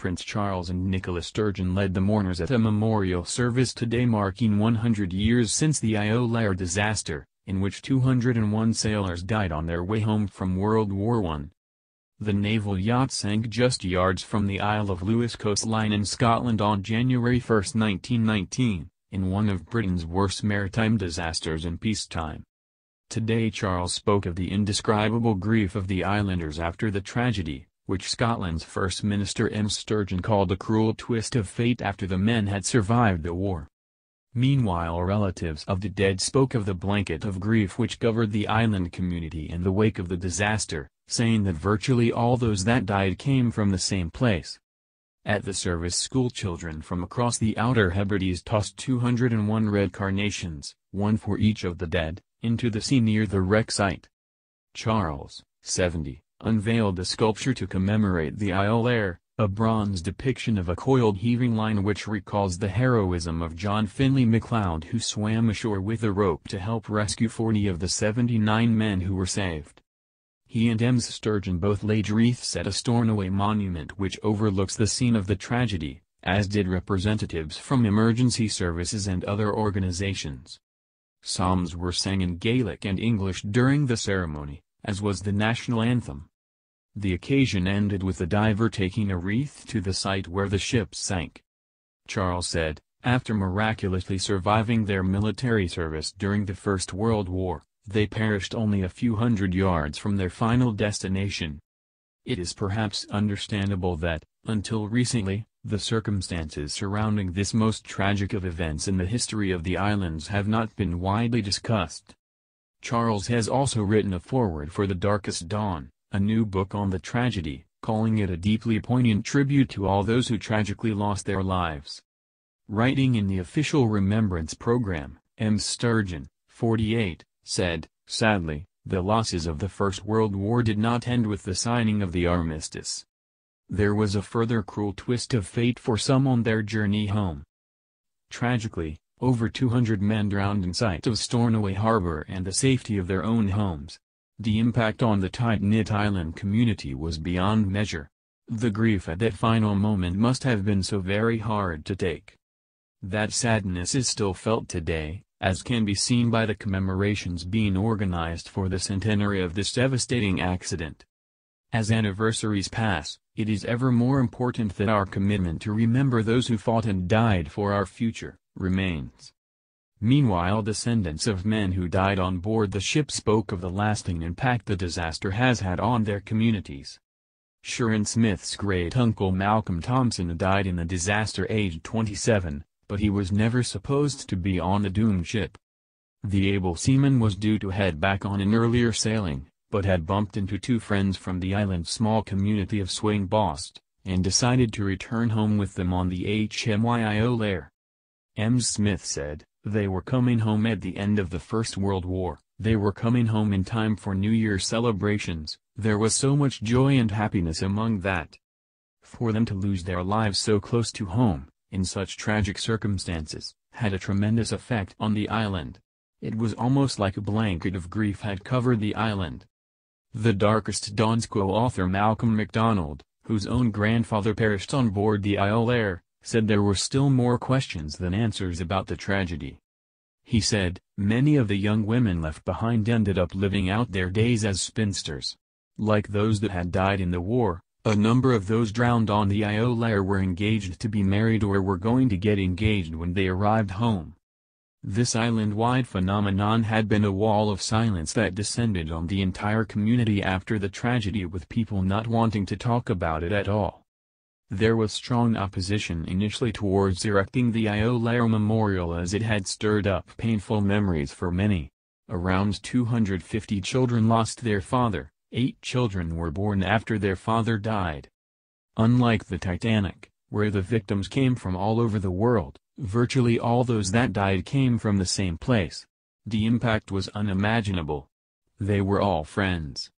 Prince Charles and Nicola Sturgeon led the mourners at a memorial service today marking 100 years since the Iolaire disaster, in which 201 sailors died on their way home from World War I. The naval yacht sank just yards from the Isle of Lewis coastline in Scotland on January 1, 1919, in one of Britain's worst maritime disasters in peacetime. Today Charles spoke of the indescribable grief of the islanders after the tragedy, which Scotland's First Minister M. Sturgeon called a cruel twist of fate after the men had survived the war. Meanwhile relatives of the dead spoke of the blanket of grief which covered the island community in the wake of the disaster, saying that virtually all those that died came from the same place. At the service schoolchildren from across the Outer Hebrides tossed 201 red carnations, one for each of the dead, into the sea near the wreck site. Charles, 70, unveiled a sculpture to commemorate the Iolaire, a bronze depiction of a coiled heaving line which recalls the heroism of John Finlay MacLeod who swam ashore with a rope to help rescue 40 of the 79 men who were saved. He and Ems Sturgeon both laid wreaths at a Stornoway monument which overlooks the scene of the tragedy, as did representatives from emergency services and other organizations. Psalms were sang in Gaelic and English during the ceremony, as was the national anthem. The occasion ended with the diver taking a wreath to the site where the ship sank. Charles said, after miraculously surviving their military service during the First World War, they perished only a few hundred yards from their final destination. It is perhaps understandable that, until recently, the circumstances surrounding this most tragic of events in the history of the islands have not been widely discussed. Charles has also written a foreword for The Darkest Dawn, a new book on the tragedy, calling it a deeply poignant tribute to all those who tragically lost their lives. Writing in the official remembrance program, M. Sturgeon, 48, said, Sadly, the losses of the First World War did not end with the signing of the armistice. There was a further cruel twist of fate for some on their journey home. Tragically, over 200 men drowned in sight of Stornoway Harbor and the safety of their own homes. The impact on the tight-knit island community was beyond measure. The grief at that final moment must have been so very hard to take. That sadness is still felt today, as can be seen by the commemorations being organized for the centenary of this devastating accident. As anniversaries pass, it is ever more important that our commitment to remember those who fought and died for our future, remains. Meanwhile descendants of men who died on board the ship spoke of the lasting impact the disaster has had on their communities. Sharon Smith's great-uncle Malcolm Thompson died in the disaster aged 27, but he was never supposed to be on the doomed ship. The able seaman was due to head back on an earlier sailing, but had bumped into two friends from the island's small community of Swainbost, and decided to return home with them on the HMY Iolaire. M. Smith said, they were coming home at the end of the First World War, they were coming home in time for New Year celebrations, there was so much joy and happiness among that. For them to lose their lives so close to home, in such tragic circumstances, had a tremendous effect on the island. It was almost like a blanket of grief had covered the island. The Darkest Dawn's co-author Malcolm MacDonald, whose own grandfather perished on board the Iolaire, said there were still more questions than answers about the tragedy. He said, many of the young women left behind ended up living out their days as spinsters. Like those that had died in the war, a number of those drowned on the Iolaire were engaged to be married or were going to get engaged when they arrived home. This island-wide phenomenon had been a wall of silence that descended on the entire community after the tragedy with people not wanting to talk about it at all. There was strong opposition initially towards erecting the Iolaire Memorial as it had stirred up painful memories for many. Around 250 children lost their father, eight children were born after their father died. Unlike the Titanic, where the victims came from all over the world, Virtually all those that died came from the same place. The impact was unimaginable. They were all friends,